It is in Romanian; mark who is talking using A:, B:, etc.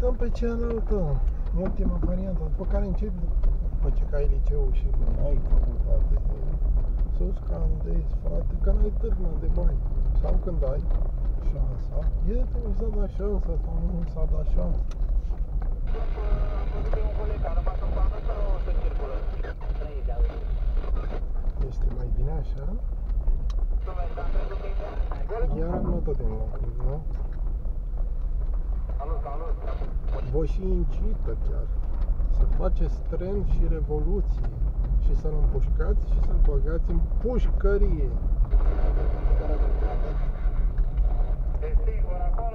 A: dăm pe cealaltă, ultima variantă, după care începi după ce că ai liceu și ai facultate. Să o scandezi, frate, că n-ai târnă de bani. Sau când ai șansa, e tu mi s-a dat șansa sau nu mi s-a dat șansa. Este mai bine așa? Iar am luat din locul, nu? Vă și incită chiar să faceți trend și revoluție și să-l împușcați și să-l băgați în pușcărie.
B: E singur acolo?